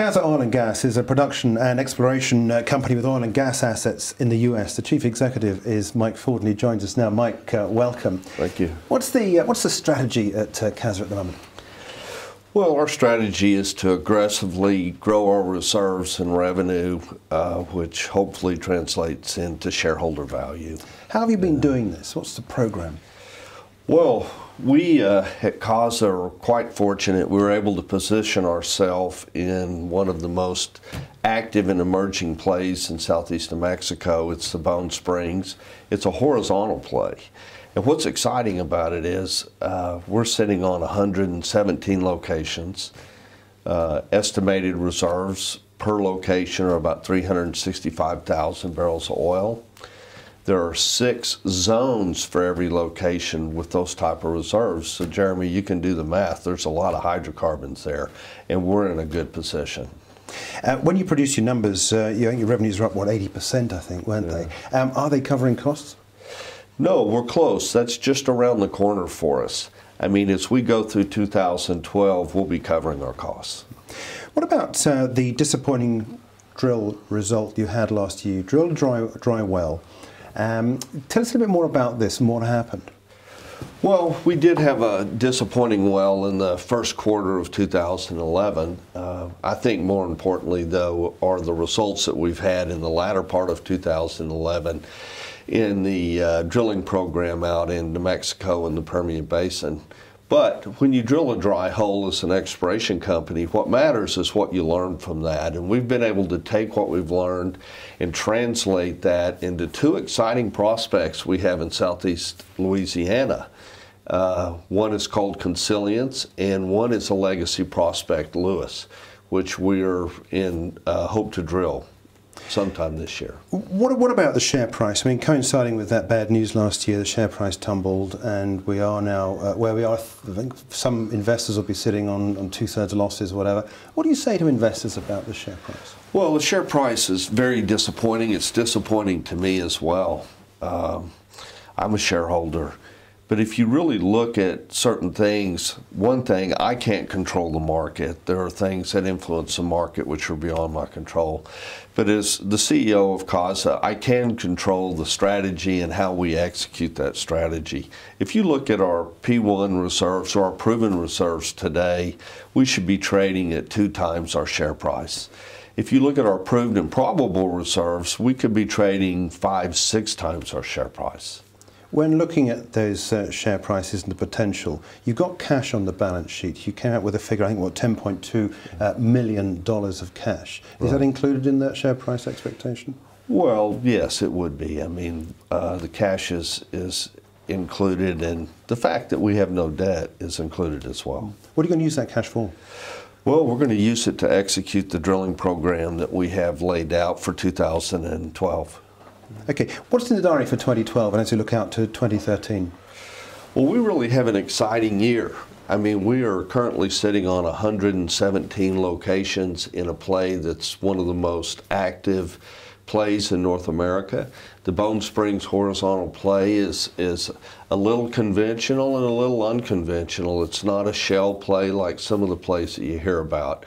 Caza Oil and Gas is a production and exploration uh, company with oil and gas assets in the US. The chief executive is Mike Ford, and he joins us now. Mike, uh, welcome. Thank you. What's the uh, what's the strategy at uh, Caza at the moment? Well, our strategy is to aggressively grow our reserves and revenue, uh, which hopefully translates into shareholder value. How have you been doing this? What's the program? Well, we uh, at Caza are quite fortunate. We were able to position ourselves in one of the most active and emerging plays in southeast New Mexico. It's the Bone Springs. It's a horizontal play. And what's exciting about it is uh, we're sitting on 117 locations. Uh, estimated reserves per location are about 365,000 barrels of oil there are six zones for every location with those type of reserves. So Jeremy, you can do the math. There's a lot of hydrocarbons there, and we're in a good position. Uh, when you produce your numbers, uh, you, your revenues are up, what, 80%, I think, weren't yeah. they? Um, are they covering costs? No, we're close. That's just around the corner for us. I mean, as we go through 2012, we'll be covering our costs. What about uh, the disappointing drill result you had last year? You drilled a dry, dry well. Um, tell us a little bit more about this and what happened. Well, we did have a disappointing well in the first quarter of 2011. Uh, I think more importantly, though, are the results that we've had in the latter part of 2011 in the uh, drilling program out in New Mexico and the Permian Basin. But when you drill a dry hole as an exploration company, what matters is what you learn from that. And we've been able to take what we've learned and translate that into two exciting prospects we have in southeast Louisiana. Uh, one is called Consilience, and one is a legacy prospect, Lewis, which we're in uh, hope to drill sometime this year. What, what about the share price? I mean, coinciding with that bad news last year, the share price tumbled, and we are now uh, where we are. I think some investors will be sitting on, on two thirds losses, or whatever. What do you say to investors about the share price? Well, the share price is very disappointing. It's disappointing to me as well. Um, I'm a shareholder. But if you really look at certain things, one thing, I can't control the market. There are things that influence the market which are beyond my control. But as the CEO of Caza, I can control the strategy and how we execute that strategy. If you look at our P1 reserves or our proven reserves today, we should be trading at two times our share price. If you look at our proved and probable reserves, we could be trading five, six times our share price. When looking at those uh, share prices and the potential, you've got cash on the balance sheet. You came out with a figure, I think, what, $10.2 uh, million dollars of cash. Is right. that included in that share price expectation? Well, yes, it would be. I mean, uh, the cash is, is included, and the fact that we have no debt is included as well. What are you going to use that cash for? Well, we're going to use it to execute the drilling program that we have laid out for 2012. Okay, what's in the diary for 2012 and as we look out to 2013? Well, we really have an exciting year. I mean, we are currently sitting on 117 locations in a play that's one of the most active plays in North America. The Bone Springs horizontal play is, is a little conventional and a little unconventional. It's not a shell play like some of the plays that you hear about,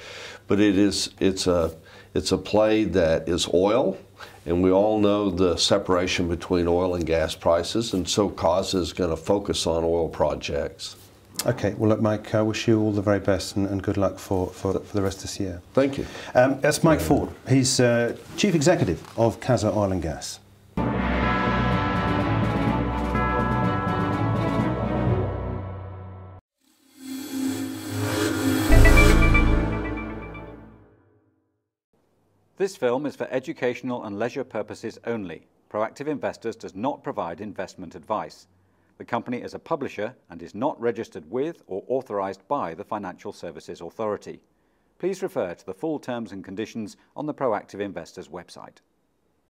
but it is, it's, a, it's a play that is oil, and we all know the separation between oil and gas prices, and so Caza is going to focus on oil projects. Okay, well, look, Mike, I wish you all the very best and, and good luck for, for, for, the rest of this year. Thank you. Um, that's Mike Ford. He's uh, Chief Executive of Caza Oil and Gas. This film is for educational and leisure purposes only. Proactive Investors does not provide investment advice. The company is a publisher and is not registered with or authorized by the Financial Services Authority. Please refer to the full terms and conditions on the Proactive Investors website.